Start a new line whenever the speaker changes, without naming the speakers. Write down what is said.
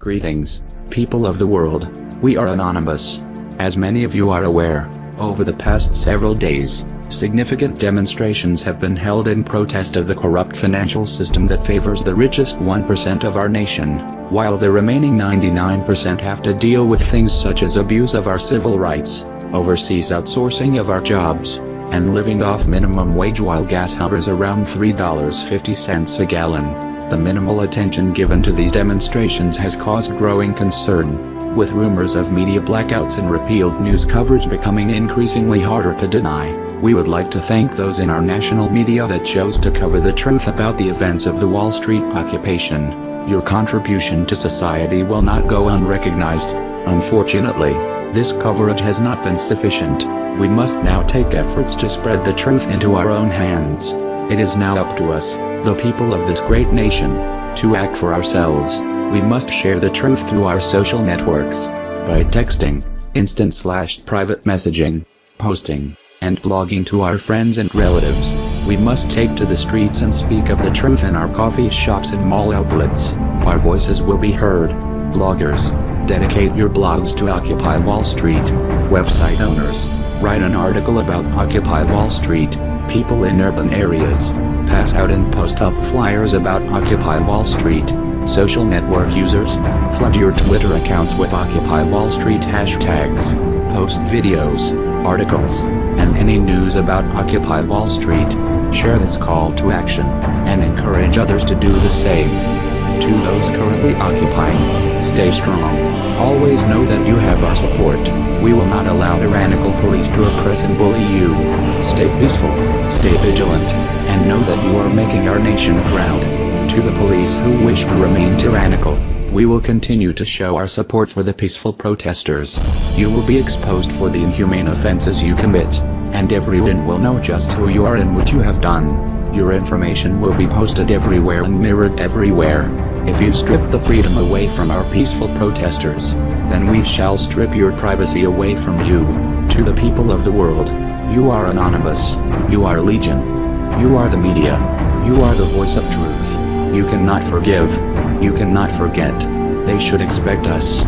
Greetings, people of the world. We are anonymous. As many of you are aware, over the past several days, significant demonstrations have been held in protest of the corrupt financial system that favors the richest 1% of our nation, while the remaining 99% have to deal with things such as abuse of our civil rights, overseas outsourcing of our jobs, and living off minimum wage while gas hovers around $3.50 a gallon. The minimal attention given to these demonstrations has caused growing concern, with rumors of media blackouts and repealed news coverage becoming increasingly harder to deny. We would like to thank those in our national media that chose to cover the truth about the events of the Wall Street occupation. Your contribution to society will not go unrecognized. Unfortunately, this coverage has not been sufficient. We must now take efforts to spread the truth into our own hands. It is now up to us, the people of this great nation, to act for ourselves. We must share the truth through our social networks, by texting, instant slash private messaging, posting, and blogging to our friends and relatives. We must take to the streets and speak of the truth in our coffee shops and mall outlets. Our voices will be heard. Bloggers, dedicate your blogs to Occupy Wall Street. Website owners, write an article about Occupy Wall Street people in urban areas. Pass out and post up flyers about Occupy Wall Street. Social network users, flood your Twitter accounts with Occupy Wall Street hashtags. Post videos, articles, and any news about Occupy Wall Street. Share this call to action, and encourage others to do the same. To those currently occupying, stay strong. Always know that you have our support. We will not allow tyrannical police to oppress and bully you. Stay peaceful, stay vigilant, and know that you are making our nation proud. To the police who wish to remain tyrannical, we will continue to show our support for the peaceful protesters. You will be exposed for the inhumane offenses you commit, and everyone will know just who you are and what you have done. Your information will be posted everywhere and mirrored everywhere. If you strip the freedom away from our peaceful protesters, then we shall strip your privacy away from you. To the people of the world, you are anonymous. You are legion. You are the media. You are the voice of truth. You cannot forgive. You cannot forget. They should expect us.